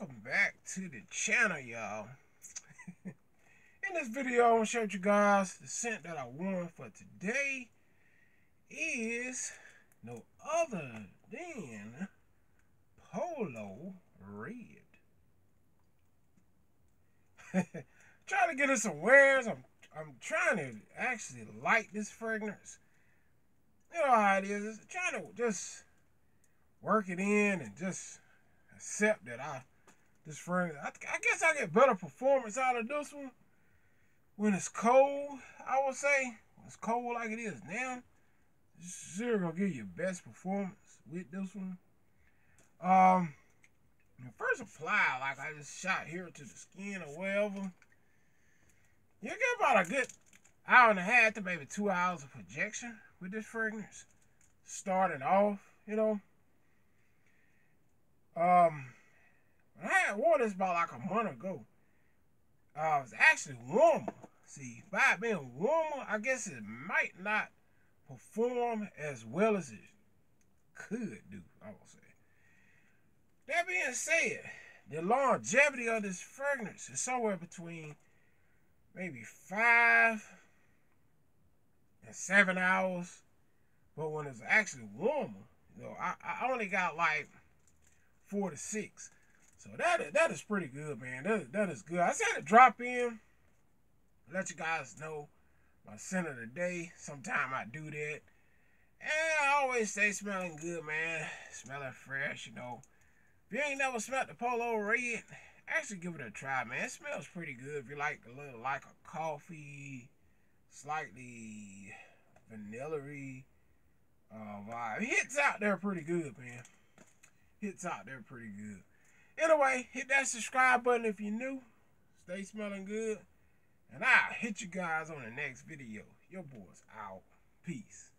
welcome back to the channel y'all. In this video i'm gonna show you guys the scent that i want for today is no other than polo red. Trying to get us some wears. I'm i'm trying to actually like this fragrance. You know how it is. Trying to just work it in and just accept that I this friend I, I guess I get better performance out of this one when it's cold. I would say when it's cold like it is now. Sure gonna give you best performance with this one. Um, first apply like I just shot here to the skin or whatever. You get about a good hour and a half to maybe two hours of projection with this fragrance. Starting off, you know. Um, I worn this about like a month ago. Uh, it was actually warmer. See, by being warmer, I guess it might not perform as well as it could do, I will say. That being said, the longevity of this fragrance is somewhere between maybe five and seven hours. But when it's actually warmer, you know, I, I only got like four to six. So that that is pretty good, man. That, that is good. I said to drop in, let you guys know my scent of the day. Sometime I do that. And I always say smelling good, man. Smelling fresh, you know. If you ain't never smelled the Polo Red, actually give it a try, man. It smells pretty good. If you like a little like a coffee, slightly vanilla-y uh, vibe. It hits out there pretty good, man hits out there pretty good. Anyway, hit that subscribe button if you're new. Stay smelling good. And I'll hit you guys on the next video. Your boys out. Peace.